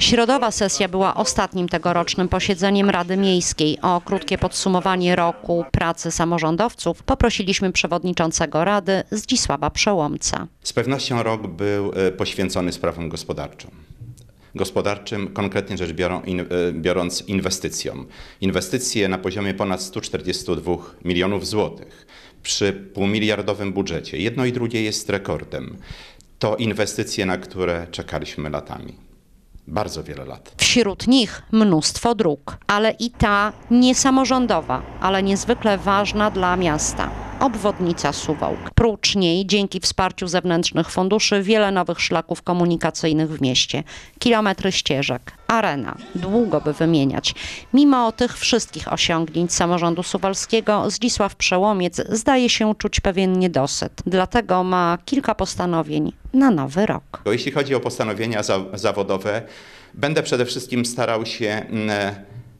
Środowa sesja była ostatnim tegorocznym posiedzeniem Rady Miejskiej. O krótkie podsumowanie roku pracy samorządowców poprosiliśmy przewodniczącego Rady Zdzisława Przełomca. Z pewnością rok był e, poświęcony sprawom gospodarczym. Gospodarczym, konkretnie rzecz e, biorąc inwestycjom. Inwestycje na poziomie ponad 142 milionów złotych przy półmiliardowym budżecie. Jedno i drugie jest rekordem. To inwestycje, na które czekaliśmy latami. Bardzo wiele lat. Wśród nich mnóstwo dróg, ale i ta niesamorządowa, ale niezwykle ważna dla miasta. Obwodnica Suwałk. Prócz niej, dzięki wsparciu zewnętrznych funduszy, wiele nowych szlaków komunikacyjnych w mieście. Kilometry ścieżek, arena. Długo by wymieniać. Mimo tych wszystkich osiągnięć samorządu suwalskiego, Zdzisław Przełomiec zdaje się czuć pewien niedosyt. Dlatego ma kilka postanowień na nowy rok. Jeśli chodzi o postanowienia za, zawodowe, będę przede wszystkim starał się mm,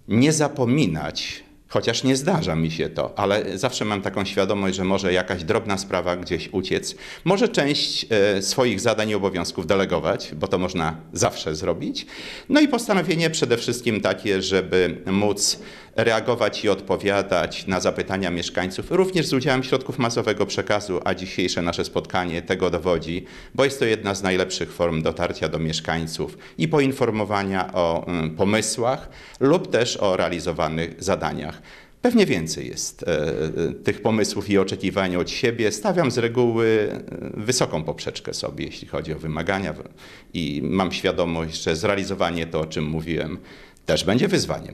nie zapominać, chociaż nie zdarza mi się to, ale zawsze mam taką świadomość, że może jakaś drobna sprawa gdzieś uciec. Może część e, swoich zadań i obowiązków delegować, bo to można zawsze zrobić. No i postanowienie przede wszystkim takie, żeby móc reagować i odpowiadać na zapytania mieszkańców, również z udziałem środków masowego przekazu, a dzisiejsze nasze spotkanie tego dowodzi, bo jest to jedna z najlepszych form dotarcia do mieszkańców i poinformowania o mm, pomysłach lub też o realizowanych zadaniach. Pewnie więcej jest e, e, tych pomysłów i oczekiwań od siebie. Stawiam z reguły e, wysoką poprzeczkę sobie, jeśli chodzi o wymagania, i mam świadomość, że zrealizowanie to, o czym mówiłem, też będzie wyzwaniem.